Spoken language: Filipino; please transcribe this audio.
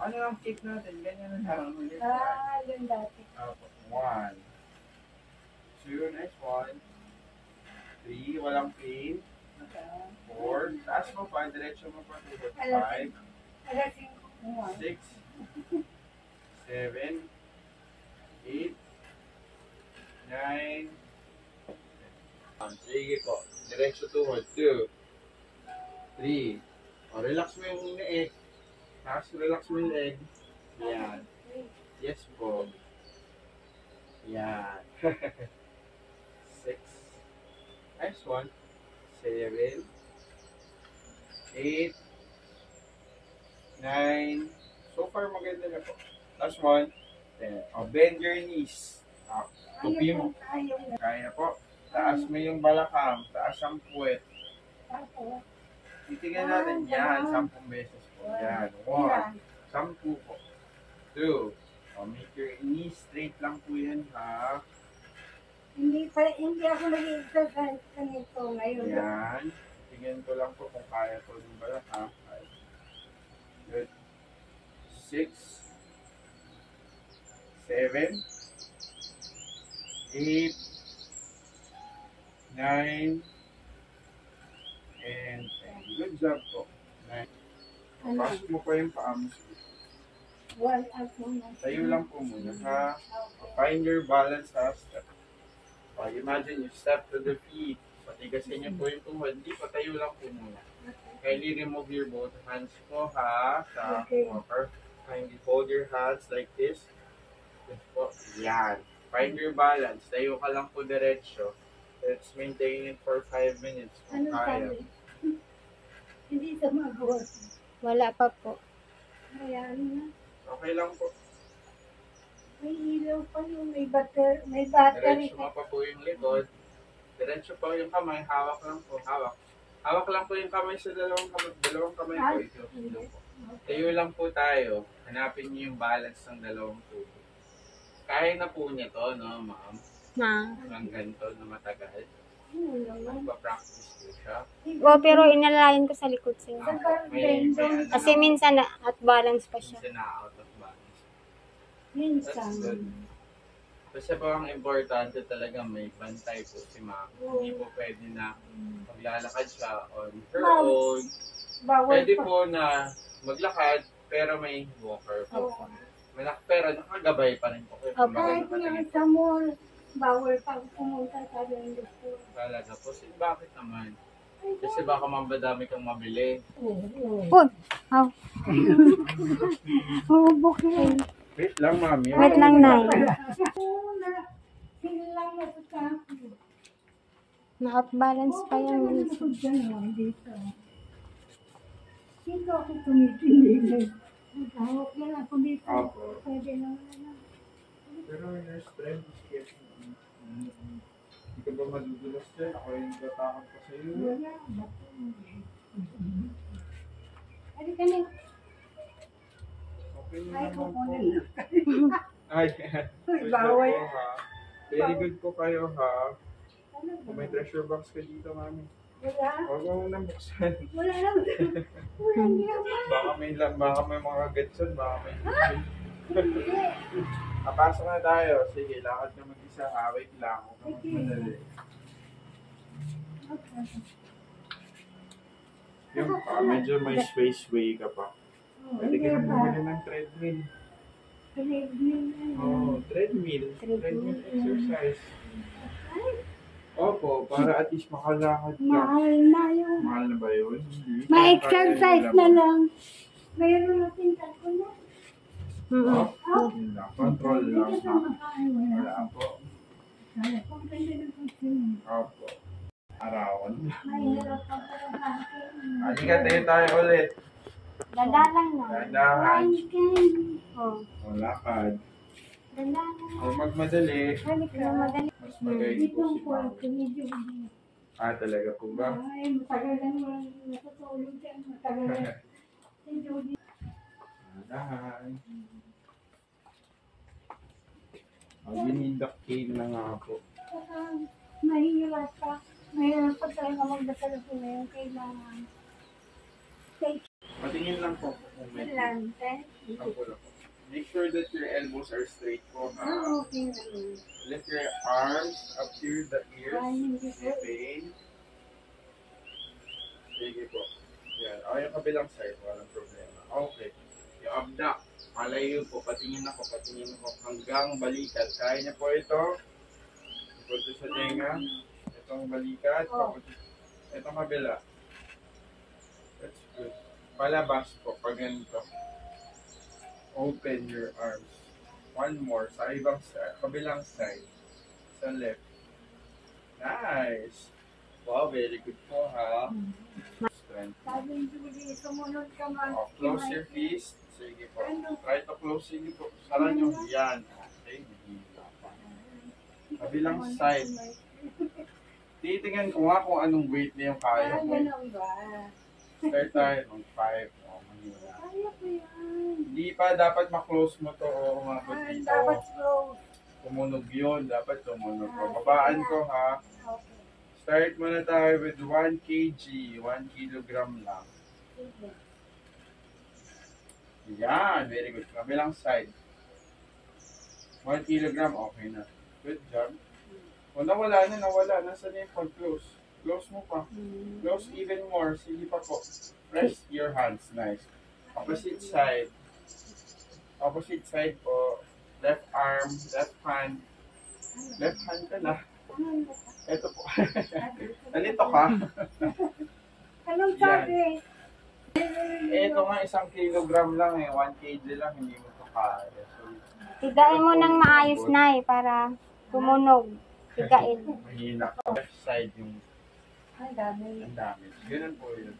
Ano ang kick natin? Ganyan lang. Ulit. Ah, yun dati. Opo. One. Two. Next one. Three. Walang pain. Four. Taas mo pa. Diretso mo pa. Five. Alas 5. Six. Seven. Eight. Nine. Sige po. Diretso tuhod. Two. Three. O, relax mo yung leeg. Tapos relax mo yung leg. Yan. Yes po. Yan. Six. Nice one. Seven. Eight. Nine. So far, maganda na po. Last one. Ten. O, bend your knees. Up. Tupi mo. Kaya po. Taas mo yung balakang. Taas ang puwet. Tapos, Titignan natin yan. Sampung beses po. Yan. One. Sampu po. Two. O, make your knees straight lang po yan ha. Hindi pa, hindi ako nag-exercise ganito ngayon. Yan. Tingnan ko lang po kung kaya ko ng balakang. Five. Good. Six. Seven. Eight. Nine. Good job po. Ano? Pasok mo pa yung paa mo. Up muna. Tayo lang po muna ha. Find your balance ha. Step. Imagine you step to the feet. Patigasin niyo po yung tuhod. Hindi po, tayo lang po muna. Kindly remove your both hands po ha. Sa Okay. walker. Kindly fold your hands like this. Yes po. Yan. Find your balance. Tayo ka lang po diretso. Let's maintain it for 5 minutes kung Ano kaya. Hindi sa magawa. Wala pa po. Ayan na. Okay lang po. May ilaw pa yung may batter, may battery. Diretso mo pa po yung likod. Diretso po yung kamay. Hawak lang po. Hawak. Hawak lang po yung kamay sa dalawang kamay. Dalawang kamay po. Ah, Ito. Ito po. Tayo lang po tayo. Hanapin niyo yung balance ng dalawang tubo. Kaya na po niya to, no, ma'am? Na. Ang ganito na matagal. Ano naman? Magpa-practice po siya. O, pero inalayan ko sa likod. Ah, ano Kasi minsan na, at balance pa siya. minsan na out of balance. Minsan. Kasi po ang importante talaga may bantay po si ma'am. Hindi po pwede na maglalakad siya on her own. Bawal Pwede pa. po na maglakad pero may walker po. Oo. Malak pero nakagabay pa rin po. Kahit nga sa mall, bawal pa pumunta sa gusto. talaga po. Bakit naman? Kasi baka mabadami kang mabili. Uy! Aw. Oo, bukay. Wait lang, mami. Wait lang, Nay. Na-off balance pa yan ka dito. Dito ako na ako dito. Opo. Pwede naman. Pero strength is getting Hindi ka ba madudulas dyan? Ako yung tatakot pa sa iyo. Wala. Ano ka na? Okay na Ay, kukunin na. Ay, bawal. Very good po kayo ha. Kung may treasure box ka dito, mami. Wala. Huwag mo nang buksan. Wala lang. Wala naman. Baka may lang, baka may mga gatson, baka may Hindi. Papasok na tayo. Sige, lakad ka mag-isa ha. Wait lang. Huwag Okay. madali. Yung pa, medyo may space way ka pa. Pwede ka na bumili ng treadmill. Oh, treadmill. Treadmill exercise. Opo, para at least makalakad ka. Mahal na yun. Mahal na ba yun? Ma-exercise na lang. Mayroon natin tako na. Mm-mm. Oh, lang. Control lang. Ha? Wala. Po. Opo. Arawan. Halika tayo tayo ulit. Dala lang na. Dandahan. Oh. O, lakad. Dala lang. Huwag magmadali. Halika. Mas magaling po si medyo. Ah, talaga po ba? Ay, matagal na naman natutulog siya. Matagal na. Si Oh, you the cane na nga po. Mahirap pa. Mahirap pa talaga magdasal ako ngayon. Kailangan. Take Patingin lang po. Sampu lang po. Make sure that your elbows are straight po. Ah, Ha? okay naman. Lift your arms up to the ears. Ay, hindi po. Pain. Sige po. Yan. Yung kabilang side, walang problema. Okay. Abdak, palayo po, patingin ako, patingin ako, hanggang balikat. Kaya niya po ito. Punta sa tenga. Itong balikat. Oh. papunta- Itong kabila. That's good. Palabas po, pag ganito. Open your arms. One more, sa ibang side, kabilang side. Sa left. Nice. Wow, very good po ha. Strength. Ka man. Oh, close your fist. Sige po. Try to close. Sige po. Sara nyo. Yan. Okay. Kabilang side. Titingnan ko nga kung anong weight na yung kaya Ah, mo. Start tayo ng 5. Oh, mahina. Kaya ko yan. Hindi pa dapat ma-close mo to o umabot Ah, dito. dapat close. Tumunog yun. Dapat tumunog ko. Babaan ko ha. Okay. Start muna tayo with 1 kg. 1 kilogram lang. Sige. Yan. Very good. Kabilang side. 1 kilogram. Okay na. Good job. Kung nawala na, nawala. Nasaan na yung pag close? Close mo pa. Close even more. Sige pa po. Press your hands. Nice. Opposite side. Opposite side po. Left arm. Left hand. Left hand ka na. Ito po. Nalito ka. Anong sabi? Eh, ito nga isang kilogram lang eh. 1 kg lang. Hindi mo ito kaya. So, Tigain mo ng maayos na eh, para tumunog. Tigain. mahina. Left side yung Ang dami. ang dami. Ganun po yun.